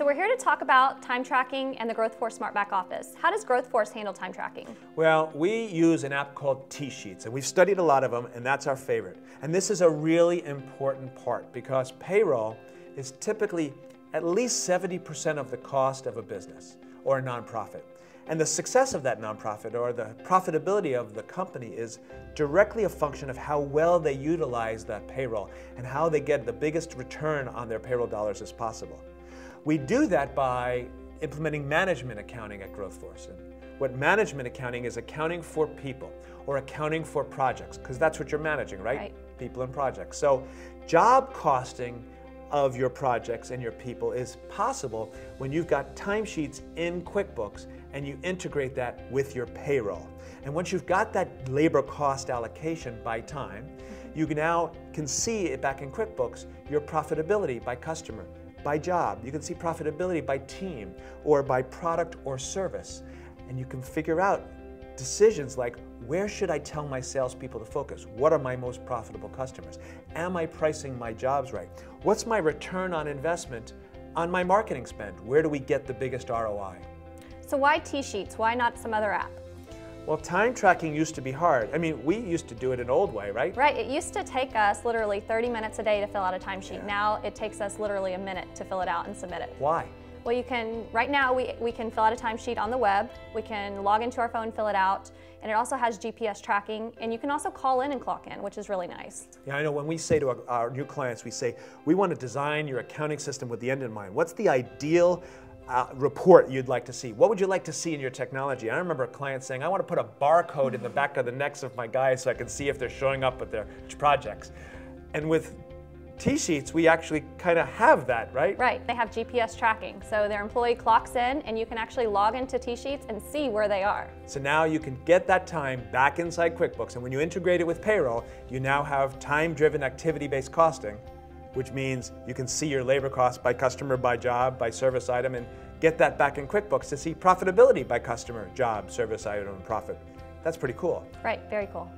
So we're here to talk about time tracking and the GrowthForce Smart Back Office. How does GrowthForce handle time tracking? Well, we use an app called TSheets, and we've studied a lot of them, and that's our favorite. And this is a really important part because payroll is typically at least 70% of the cost of a business or a nonprofit. And the success of that nonprofit or the profitability of the company is directly a function of how well they utilize that payroll and how they get the biggest return on their payroll dollars as possible. We do that by implementing management accounting at GrowthForce. And what management accounting is accounting for people or accounting for projects, because that's what you're managing, right? right? People and projects. So job costing of your projects and your people is possible when you've got timesheets in QuickBooks and you integrate that with your payroll. And once you've got that labor cost allocation by time, mm-hmm. you now can see it back in QuickBooks, your profitability by customer, by job. You can see profitability by team or by product or service. And you can figure out decisions like where should I tell my salespeople to focus? What are my most profitable customers? Am I pricing my jobs right? What's my return on investment on my marketing spend? Where do we get the biggest ROI? So why TSheets? Why not some other app? Well, time tracking used to be hard. I mean, we used to do it an old way, right? Right. It used to take us literally 30 minutes a day to fill out a timesheet. Yeah. Now it takes us literally a minute to fill it out and submit it. Why? Well, you can, right now we, we can fill out a timesheet on the web, we can log into our phone, fill it out, and it also has GPS tracking, and you can also call in and clock in, which is really nice. Yeah, I know when we say to our, our new clients, we say, we want to design your accounting system with the end in mind. What's the ideal uh, report you'd like to see? What would you like to see in your technology? I remember a client saying, I want to put a barcode in the back of the necks of my guys so I can see if they're showing up with their projects. And with TSheets, we actually kind of have that, right? Right, they have GPS tracking. So their employee clocks in and you can actually log into TSheets and see where they are. So now you can get that time back inside QuickBooks. And when you integrate it with payroll, you now have time-driven activity-based costing, which means you can see your labor costs by customer, by job, by service item, and get that back in QuickBooks to see profitability by customer, job, service item, and profit. That's pretty cool. Right, very cool.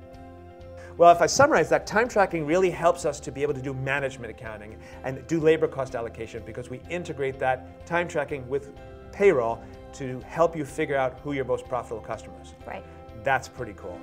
Well, if I summarize that, time tracking really helps us to be able to do management accounting and do labor cost allocation because we integrate that time tracking with payroll to help you figure out who your most profitable customers. Right. That's pretty cool.